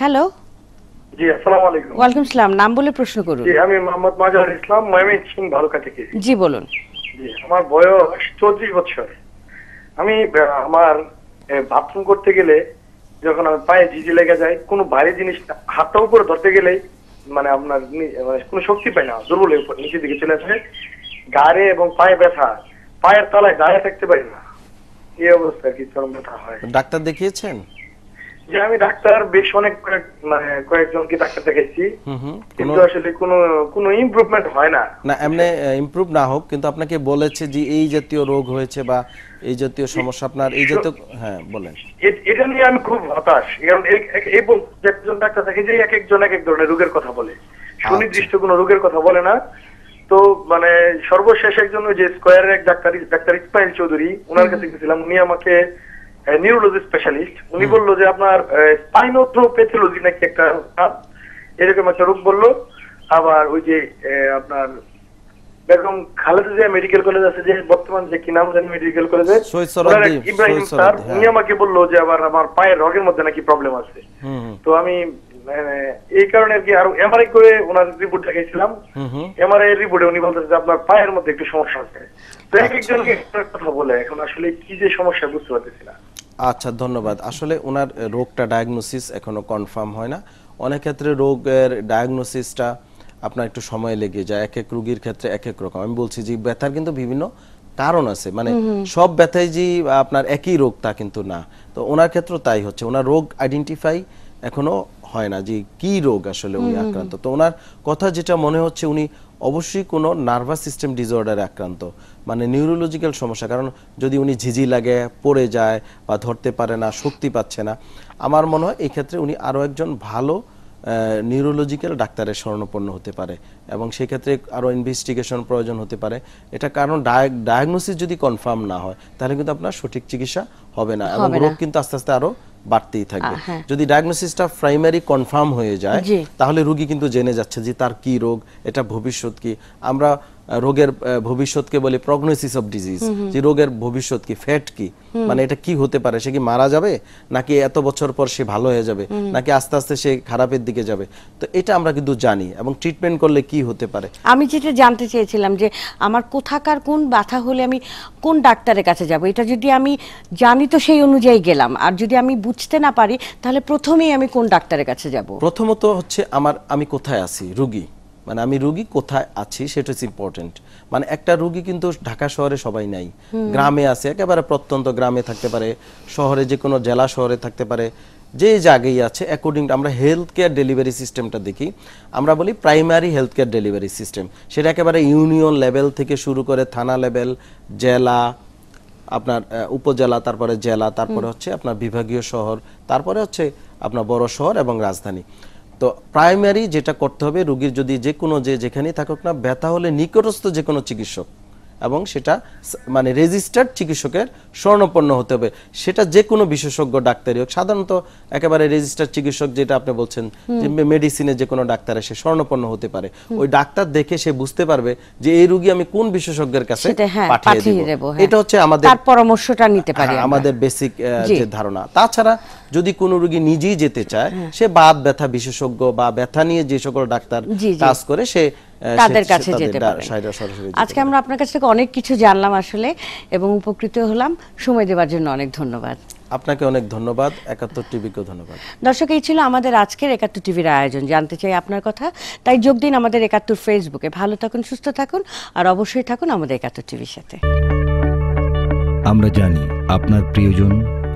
Hello জি আসসালামু আলাইকুম। ওয়ালাইকুম সালাম নাম বলে প্রশ্ন করুন। জি আমি মোহাম্মদ মাজার ইসলাম ময়মনসিং ভালুকা থেকে। জি বলুন। জি আমার বয়স চৌত্রিশ বছর। আমি আমার বাথরুম করতে গেলে যখন আমি পায়ে জিজি লেগে যায় কোনো বাইরে জিনিস হাতটা উপরে ধরতে গেলে মানে আপনার মানে কোনো শক্তি পাই না দুর্বল হয়ে পড়ে নিচের দিকে চলে আসে গাড়ে এবং পায়ে ব্যথা পায়ের তলায় গায়ে থাকতে পারি না। এই অবস্থা আর কি চরম ব্যথা হয়। ডাক্তার দেখিয়েছেন? যে আমি ডাক্তার বেশ অনেক কয়েক- মানে কয়েকজনকে ডাক্তার দেখাইছি। কিন্তু আসলে কোনো কোনো ইমপ্রুভমেন্ট হয় না। না এমনি ইমপ্রুভ না হোক কিন্তু আপনাকে বলেছে যে এই জাতীয় রোগ হয়েছে বা এই জাতীয় সমস্যা আপনার এই জাতীয় হ্যাঁ বলেন। এটা নিয়ে আমি খুব হতাশ। কারণ এই একজন ডাক্তার থাকে যে এক একজন এক এক ধরনের রোগের কথা বলে। সুনির্দিষ্ট কোনো রোগের কথা বলে না। তো মানে সর্বশেষ একজন ওই যে স্কোয়ারের এক ডাক্তার ডাক্তার ইসমাইল চৌধুরী ওনার কাছে গেছিলাম। উনি আমাকে নিউরোলজি স্পেশালিস্ট উনি বলল যে আপনার স্পাইনোথ্রোপ্যাথোলজি নাকি একটা এরকম একটা রোগ বলল। আবার ওই যে আপনার বেগম খালেদা জিয়া মেডিকেল কলেজ আছে যে বর্তমান যে কি নাম জানি মেডিকেল কলেজে ইব্রাহিম স্যার উনি। আমাকে বলল যে আবার আমার পায়ের রগের মধ্যে নাকি প্রবলেম আছে। তো আমি এই কারণে আর কি আরও এমআরআই করে ওনার রিপোর্ট দেখাইছিলাম। হুম হুম। এমআরআই এর রিপোর্টে উনি বলতেছে যে আপনার পায়ের মধ্যে একটু সমস্যা আছে। তো এক আচ্ছা। একজনকে একটা কথা বলে এখন আসলে কি যে সমস্যা বুঝতে পারতেছি না। আচ্ছা ধন্যবাদ। আসলে ওনার রোগটা ডায়াগনোসিস এখনও কনফার্ম হয় না। অনেক ক্ষেত্রে রোগের ডায়াগনোসিসটা আপনার একটু সময় লেগে যায়। এক এক রোগীর ক্ষেত্রে এক এক রকম। আমি বলছি যে ব্যথার কিন্তু বিভিন্ন কারণ আছে। মানে সব ব্যথায় যে আপনার একই রোগ তা কিন্তু না। তো ওনার ক্ষেত্রে তাই হচ্ছে। ওনার রোগ আইডেন্টিফাই এখনও হয় না যে কি রোগ আসলে উনি আক্রান্ত। তো ওনার কথা যেটা মনে হচ্ছে উনি অবশ্যই কোনো নার্ভাস সিস্টেম ডিসঅর্ডারে আক্রান্ত মানে নিউরোলজিক্যাল সমস্যা। কারণ যদি উনি ঝিঝি লাগে পড়ে যায় বা ধরতে পারে না শক্তি পাচ্ছে না আমার মনে হয় এই ক্ষেত্রে উনি আরও একজন ভালো নিউরোলজিক্যাল ডাক্তারের শরণাপন্ন হতে পারে এবং সেক্ষেত্রে আরও ইনভেস্টিগেশন প্রয়োজন হতে পারে। এটা কারণ ডায়াগনোসিস যদি কনফার্ম না হয় তাহলে কিন্তু আপনার সঠিক চিকিৎসা হবে না এবং রোগ কিন্তু আস্তে আস্তে আরও বাড়তেই থাকবে। হ্যাঁ। যদি ডায়াগনোসিসটা প্রাইমারি কনফার্ম হয়ে যায় তাহলে রুগী কিন্তু জেনে যাচ্ছে যে তার কি রোগ এটা ভবিষ্যৎ কি। আমরা রোগের ভবিষ্যৎকে বলি প্রগনোসিস অফ ডিজিজ যে রোগের ভবিষ্যৎ কি ফ্যাট কি? মানে এটা কি হতে পারে? সে কি মারা যাবে? নাকি এত বছর পর সে ভালো হয়ে যাবে? নাকি আস্তে আস্তে সে খারাপের দিকে যাবে? তো এটা আমরা কিন্তু জানি এবং ট্রিটমেন্ট করলে কি হতে পারে? আমি যেটা জানতে চেয়েছিলাম যে আমার কোথাকার কোন ব্যথা হলে আমি কোন ডাক্তারের কাছে যাব? এটা যদি আমি জানি তো সেই অনুযায়ী গেলাম। আর যদি আমি বুঝতে না পারি তাহলে প্রথমেই আমি কোন ডাক্তারের কাছে যাব? প্রথমত হচ্ছে আমার আমি কোথায় আছি? রুগী। মানে আমি রুগী কোথায় আছি সেটা হচ্ছে ইম্পর্টেন্ট মানে একটা রুগী কিন্তু ঢাকা শহরে সবাই নাই। গ্রামে আছে একেবারে প্রত্যন্ত গ্রামে থাকতে পারে শহরে যে কোনো জেলা শহরে থাকতে পারে যে জায়গায় আছে অ্যাকর্ডিং আমরা হেলথ কেয়ার ডেলিভারি সিস্টেমটা দেখি আমরা বলি primary health care delivery system সেটা একেবারে ইউনিয়ন লেভেল থেকে শুরু করে থানা লেভেল জেলা আপনার উপজেলা তারপরে জেলা তারপরে হচ্ছে আপনার বিভাগীয় শহর তারপরে হচ্ছে আপনার বড় শহর এবং রাজধানী। তো প্রাইমারি যেটা করতে হবে, রুগীর যদি যে কোনো যে যেখানেই থাকুক না, ব্যথা হলে নিকটস্থ যে কোনো চিকিৎসক এবং সেটা মানে রেজিস্টার্ড চিকিৎসকের স্বর্ণপন্ন হতে হবে। সেটা যে কোনো বিশেষজ্ঞ ডাক্তারই হোক সাধারণত একেবারে রেজিস্টার্ড চিকিৎসক যেটা আপনি বলছেন যে মেডিসিনে যে কোনো ডাক্তার সে স্বর্ণপন্ন হতে পারে। ওই ডাক্তার দেখে সে বুঝতে পারবে যে এই রুগী আমি কোন বিশেষজ্ঞের কাছে হ্যাঁ পাঠিয়ে দেব। হ্যাঁ। এটা হচ্ছে আমাদের তার পরামর্শটা নিতে পারি হ্যাঁ, আমাদের বেসিক যে ধারণা। তাছাড়া যদি কোনো রোগী নিজেই যেতে চায়। সে বাত ব্যথা বিশেষজ্ঞ বা ব্যথা নিয়ে যে সকল ডাক্তার। কাজ করে সে তাদের কাছে যেতে পারে আজকে আমরা আপনার কাছ থেকে অনেক কিছু জানলাম আসলে এবং উপকৃত হলাম। সময় দেওয়ার জন্য অনেক ধন্যবাদ। আপনাকে অনেক ধন্যবাদ। একাত্তর টিভিকেও ধন্যবাদ। দর্শক এই ছিল আমাদের আজকের একাত্তর টিভির আয়োজন। জানতে চাই আপনার কথা? তাই যোগ দিন আমাদের একাত্তর ফেসবুকে। ভালো থাকুন সুস্থ থাকুন আর অবশ্যই থাকুন আমাদের একাত্তর টিভির সাথে। আমরা জানি আপনার প্রিয়জন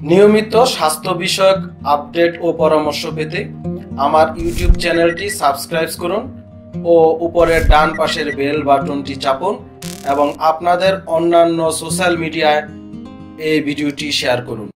নিয়মিত স্বাস্থ্য বিষয়ক আপডেট ও পরামর্শ পেতে আমার ইউটিউব চ্যানেলটি সাবস্ক্রাইব করুন ও উপরের ডান পাশের বেল বাটনটি চাপুন এবং আপনাদের অন্যান্য সোশ্যাল মিডিয়ায় এই ভিডিওটি শেয়ার করুন।